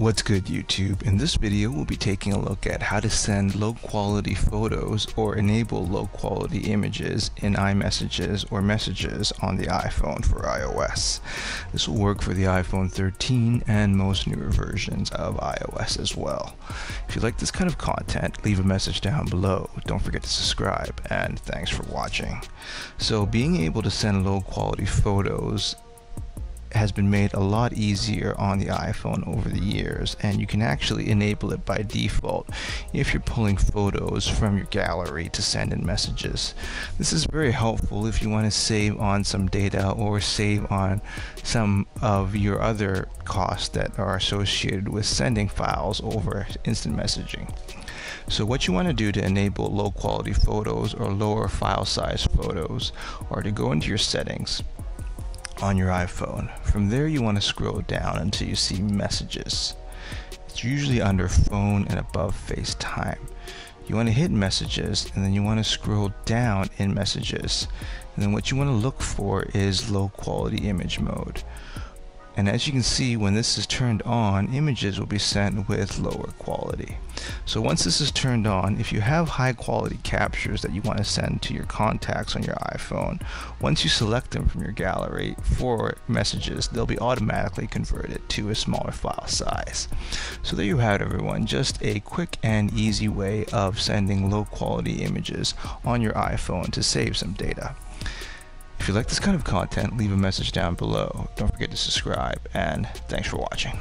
What's good YouTube? In this video we'll be taking a look at how to send low quality photos or enable low quality images in iMessages or messages on the iPhone for iOS. This will work for the iPhone 13 and most newer versions of iOS as well. If you like this kind of content, leave a message down below. Don't forget to subscribe and thanks for watching. So being able to send low quality photos has been made a lot easier on the iPhone over the years and you can actually enable it by default if you're pulling photos from your gallery to send in messages. This is very helpful if you want to save on some data or save on some of your other costs that are associated with sending files over instant messaging. So what you want to do to enable low quality photos or lower file size photos are to go into your settings on your iPhone. From there you want to scroll down until you see messages. It's usually under phone and above FaceTime. You want to hit messages and then you want to scroll down in messages. And then what you want to look for is low quality image mode. And as you can see, when this is turned on, images will be sent with lower quality. So once this is turned on, if you have high quality captures that you want to send to your contacts on your iPhone, once you select them from your gallery for messages, they'll be automatically converted to a smaller file size. So there you have it everyone, just a quick and easy way of sending low quality images on your iPhone to save some data. If you like this kind of content, leave a message down below. Don't forget to subscribe, and thanks for watching.